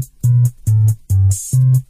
different entirely. Different entirely. Different entirely.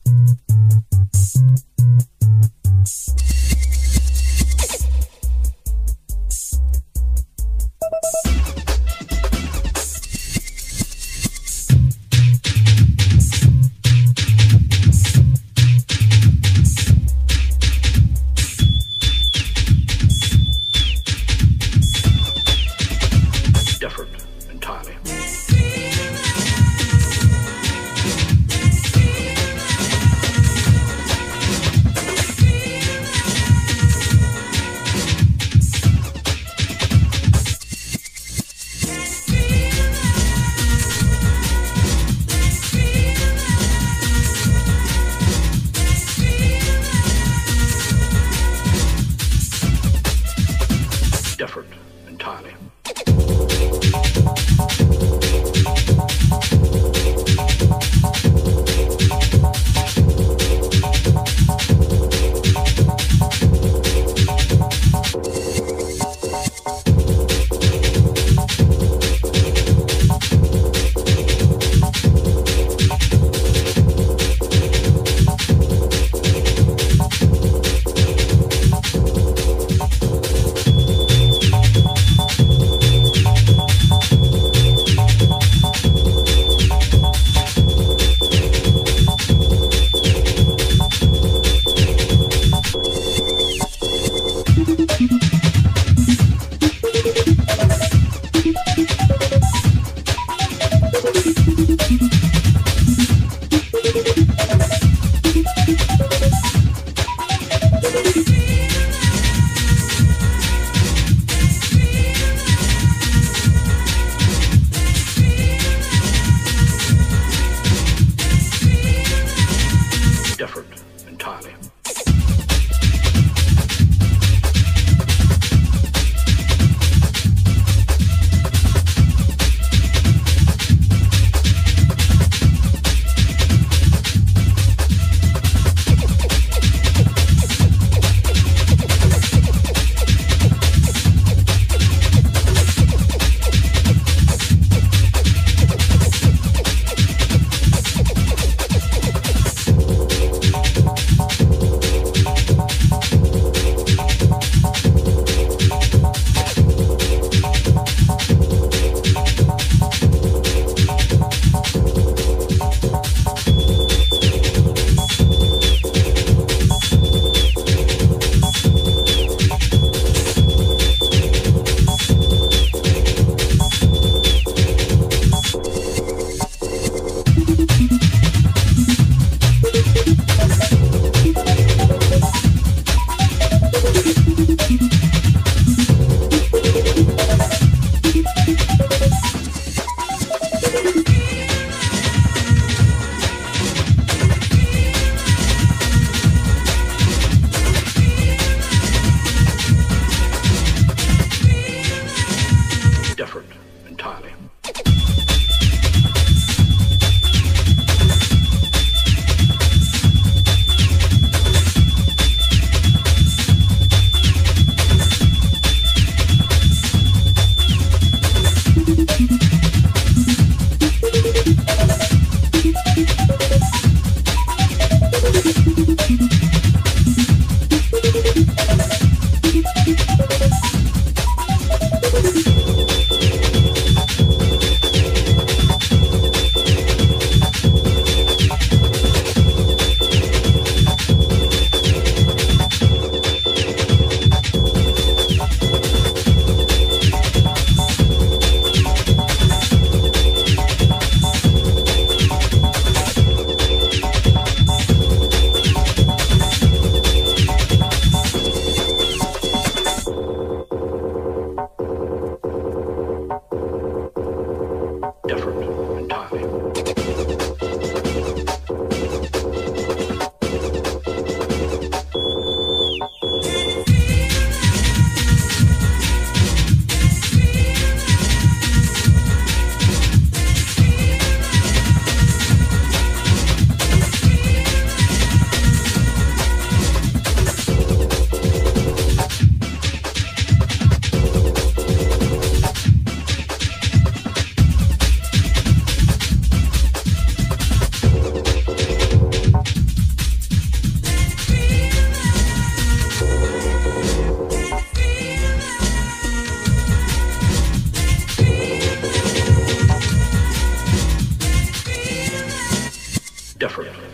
different.